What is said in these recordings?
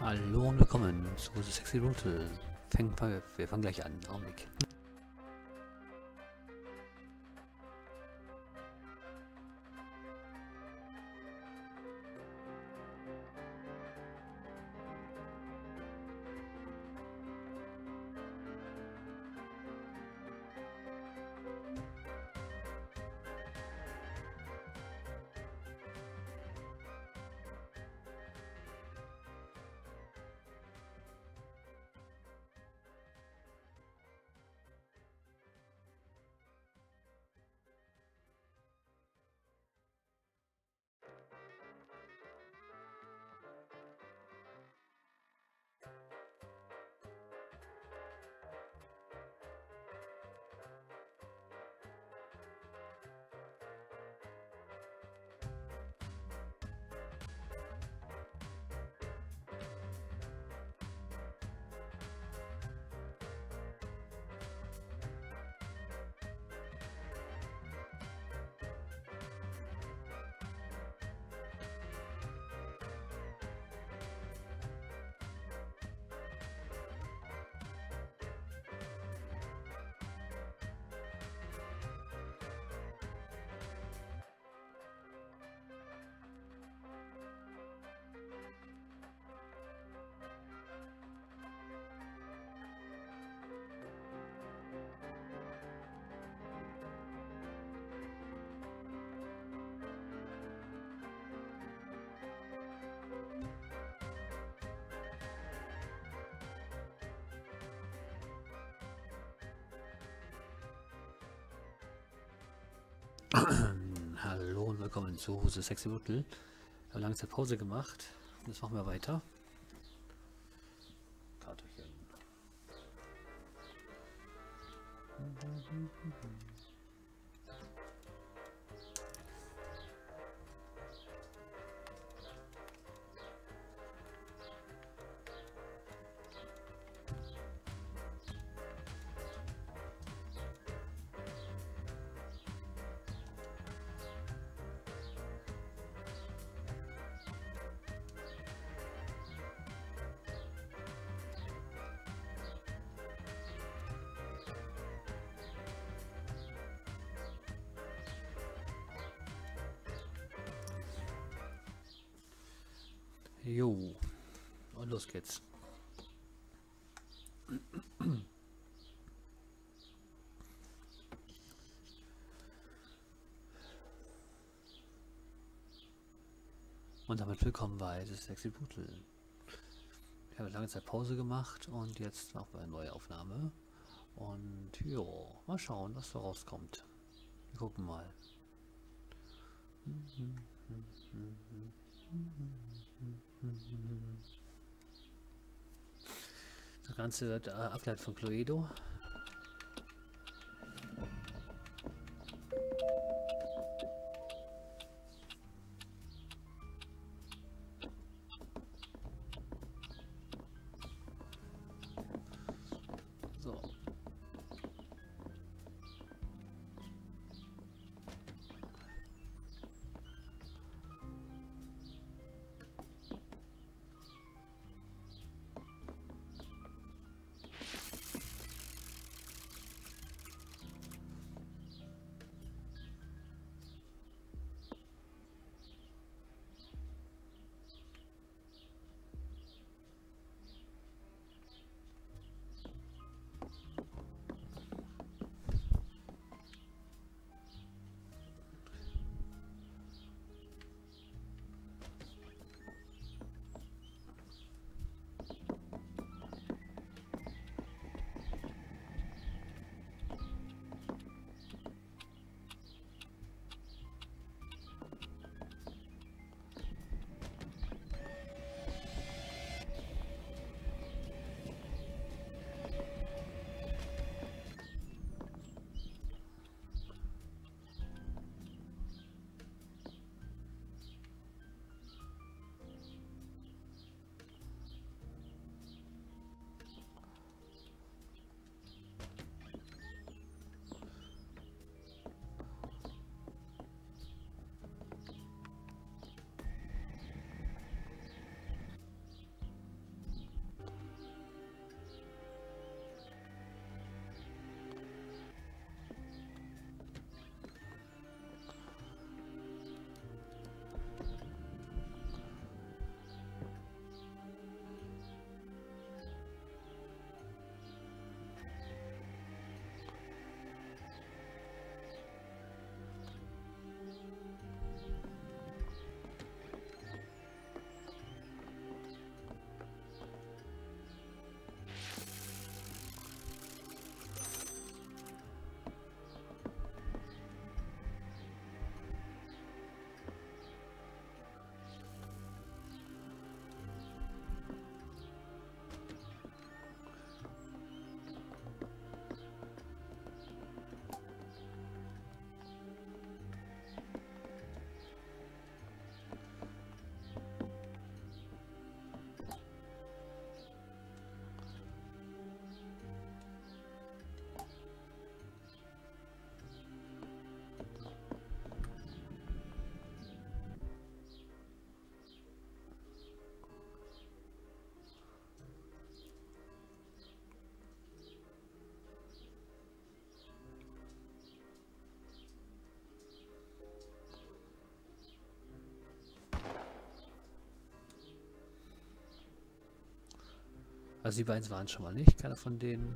Hallo und willkommen zu The Sexy Route. Fängt, wir fangen gleich an. Augenblick. Hallo und willkommen zu The Sexy Rüttel. Wir haben lange Pause gemacht. Jetzt machen wir weiter. Jo, und los geht's. Und damit willkommen bei The Sexy Bootle. Ich habe lange Zeit Pause gemacht und jetzt wir eine neue Aufnahme. Und jo, mal schauen, was da rauskommt. Wir gucken mal. Das Ganze wird äh, abgeleitet von Cluedo. Also die beiden waren schon mal nicht, keiner von denen.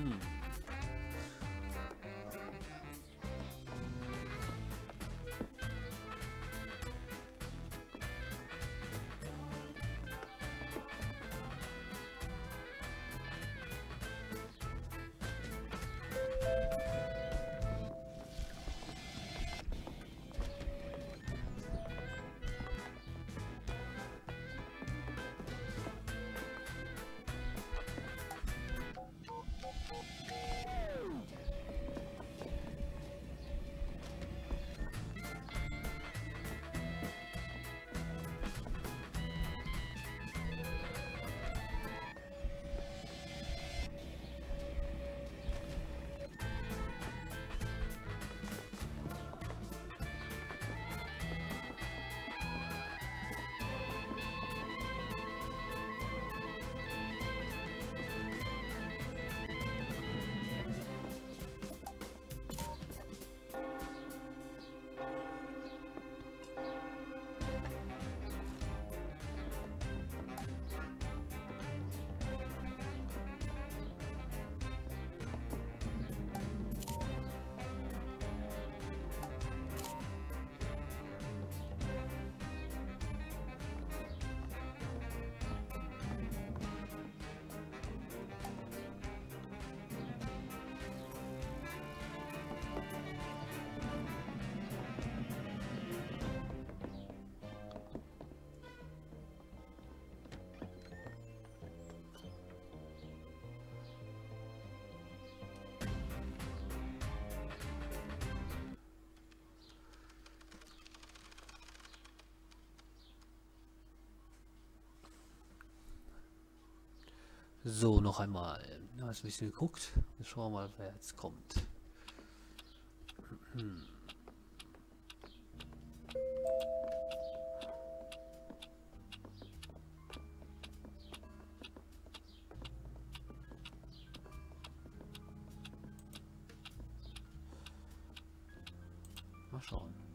Hm. So, noch einmal. Jetzt ein bisschen geguckt. Jetzt schauen wir mal, wer jetzt kommt. Hm. Mal schauen.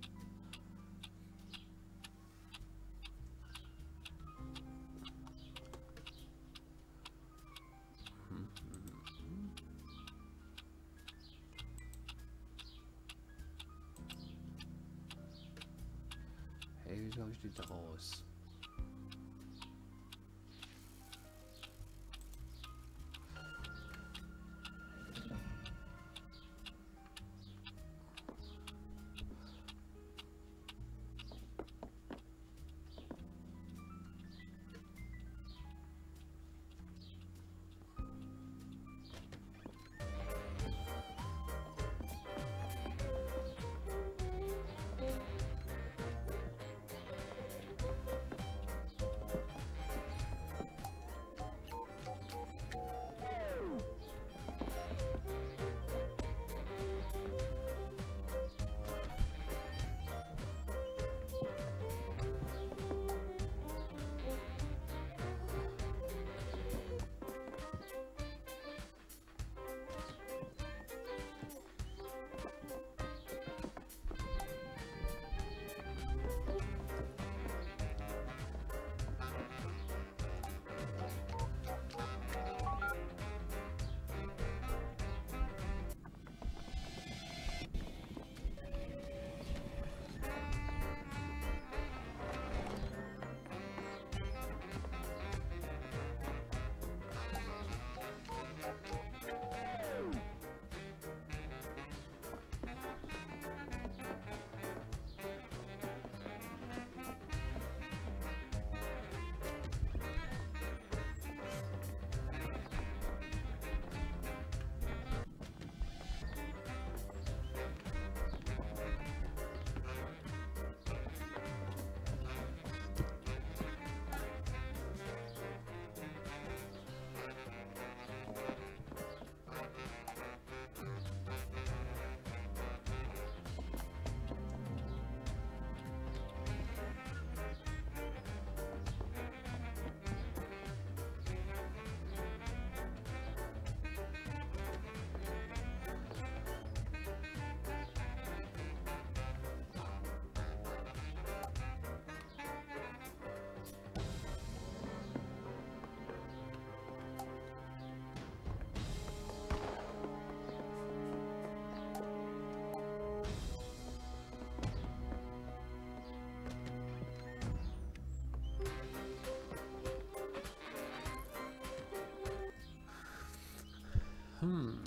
Hm.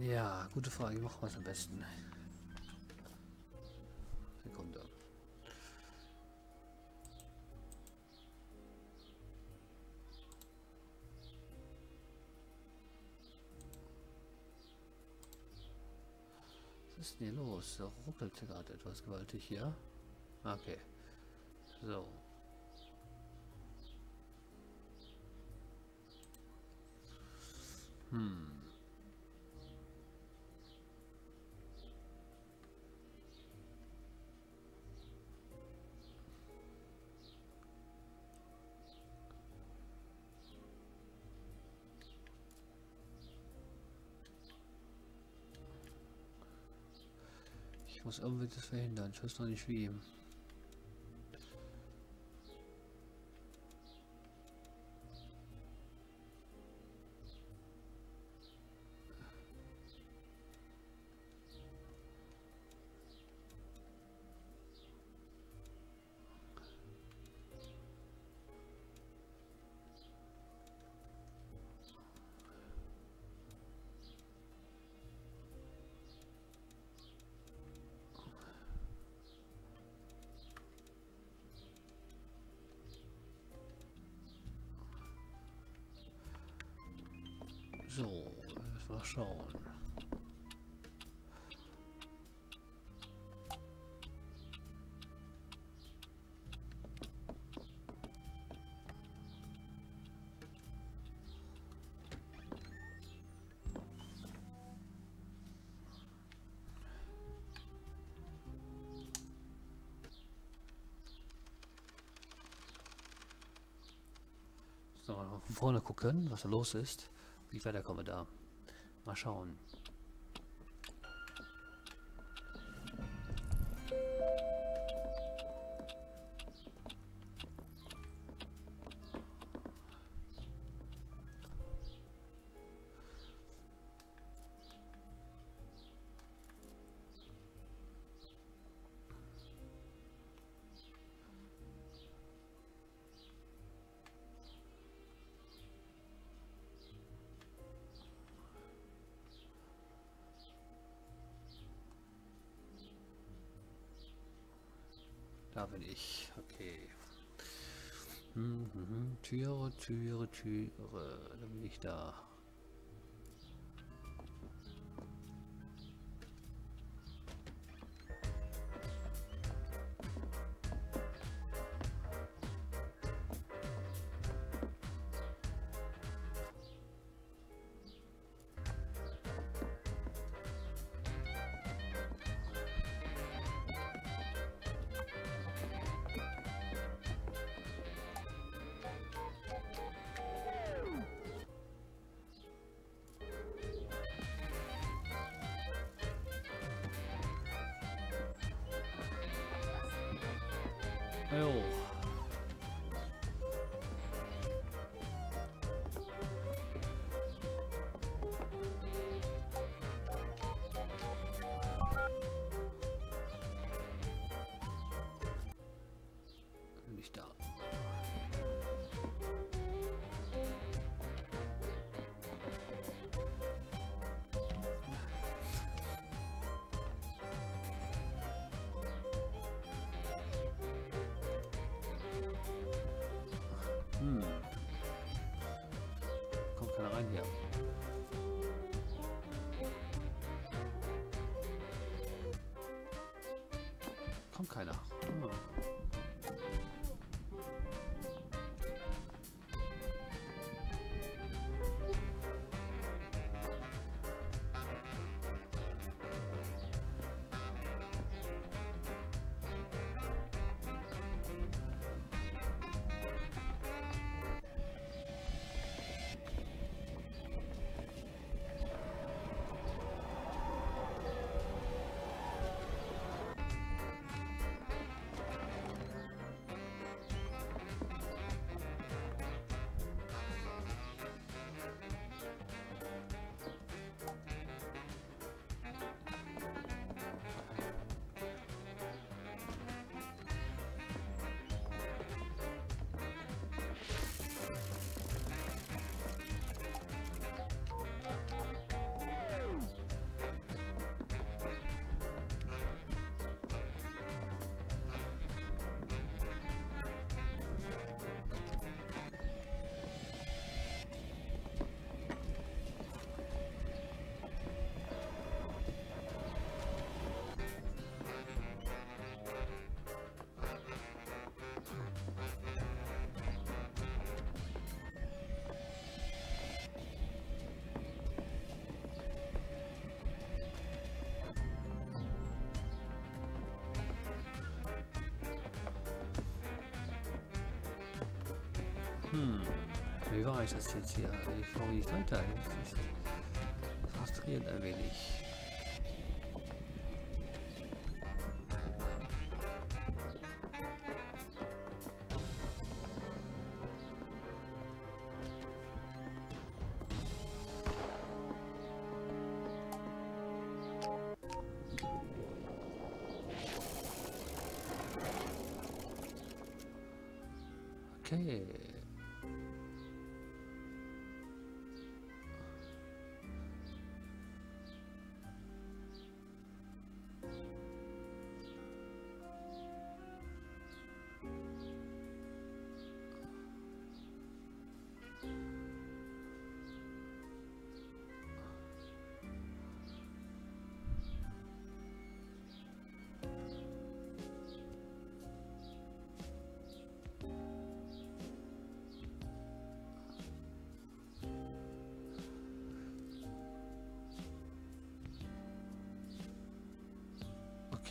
Ja, gute Frage. Wie machen wir es am besten? Los? Da ruckelt gerade etwas gewaltig hier. Okay. So. Hm. Ich muss irgendwie das verhindern. Ich weiß noch nicht wie. So, mal schauen. So, von vorne gucken, was da los ist. Wie ich weiterkomme da. Mal schauen. Bin ich. Okay. Hm, hm, hm. Türe, Türe, Türe. Da bin ich da. Jo. Nicht Kommt war ich das jetzt hier? Ich komme nicht weiter. Das ist frustrierend ein wenig. Okay.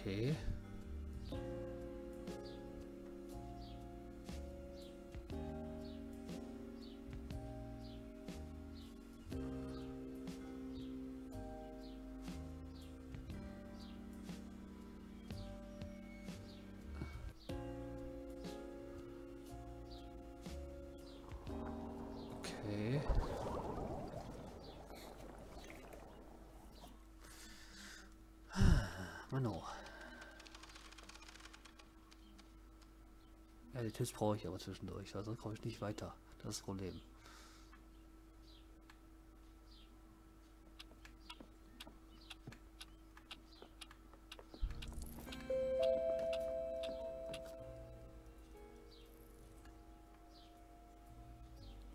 Okay. Okay. Die Tipps brauche ich aber zwischendurch, also komme ich nicht weiter. Das ist das Problem.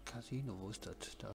Casino, wo ist das? Da